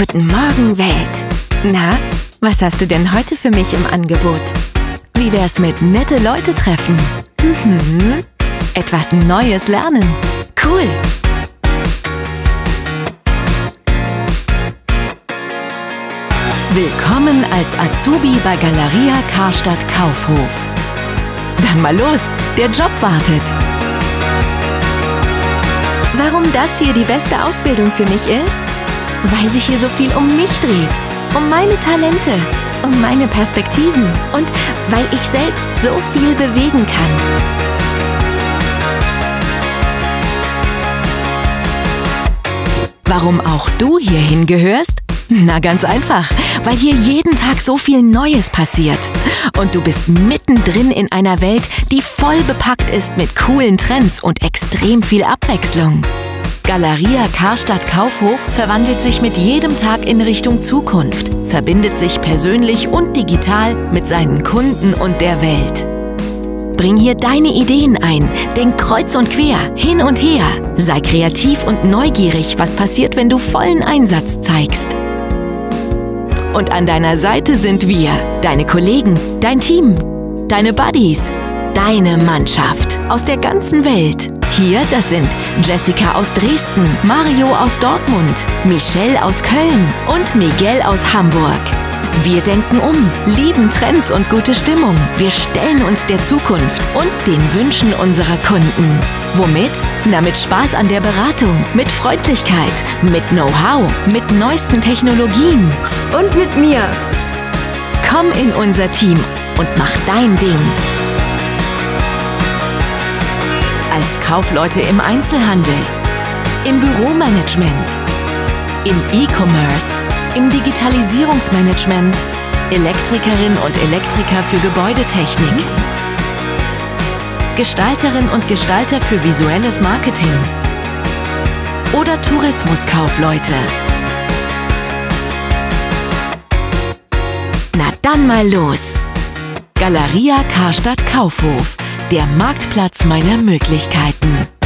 Guten Morgen, Welt. Na, was hast du denn heute für mich im Angebot? Wie wär's mit nette Leute treffen? Mhm. Etwas Neues lernen. Cool. Willkommen als Azubi bei Galeria Karstadt Kaufhof. Dann mal los, der Job wartet. Warum das hier die beste Ausbildung für mich ist? Weil sich hier so viel um mich dreht, um meine Talente, um meine Perspektiven und weil ich selbst so viel bewegen kann. Warum auch du hierhin gehörst? Na ganz einfach, weil hier jeden Tag so viel Neues passiert. Und du bist mittendrin in einer Welt, die voll bepackt ist mit coolen Trends und extrem viel Abwechslung. Galeria Karstadt Kaufhof verwandelt sich mit jedem Tag in Richtung Zukunft, verbindet sich persönlich und digital mit seinen Kunden und der Welt. Bring hier deine Ideen ein, denk kreuz und quer, hin und her. Sei kreativ und neugierig, was passiert, wenn du vollen Einsatz zeigst. Und an deiner Seite sind wir, deine Kollegen, dein Team, deine Buddies, deine Mannschaft aus der ganzen Welt. Hier, das sind Jessica aus Dresden, Mario aus Dortmund, Michelle aus Köln und Miguel aus Hamburg. Wir denken um, lieben Trends und gute Stimmung. Wir stellen uns der Zukunft und den Wünschen unserer Kunden. Womit? Na, mit Spaß an der Beratung, mit Freundlichkeit, mit Know-how, mit neuesten Technologien. Und mit mir. Komm in unser Team und mach dein Ding. Als Kaufleute im Einzelhandel, im Büromanagement, im E-Commerce, im Digitalisierungsmanagement, Elektrikerin und Elektriker für Gebäudetechnik, Gestalterin und Gestalter für visuelles Marketing oder Tourismuskaufleute. Na dann mal los! Galeria Karstadt Kaufhof, der Marktplatz meiner Möglichkeiten.